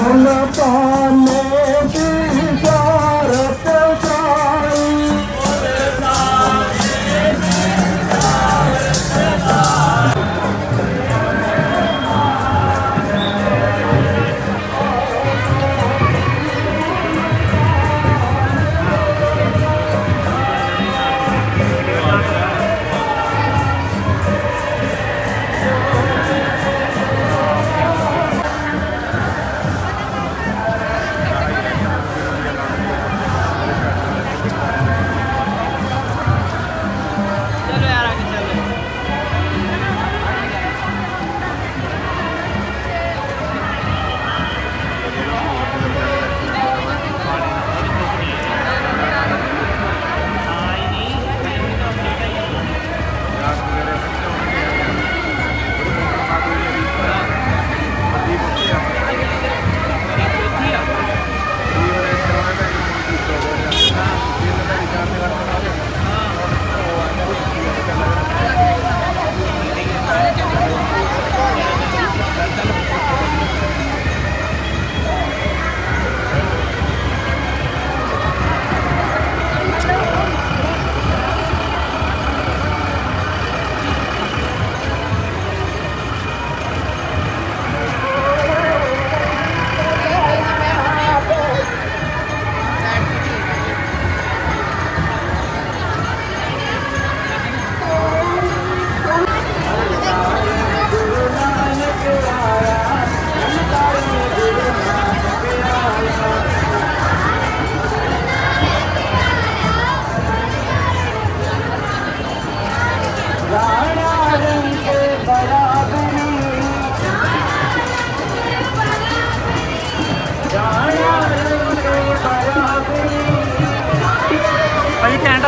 Love. up.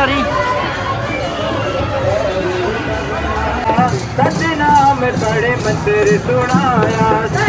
सारी। सदनाम बड़े मंदिर सुनाया।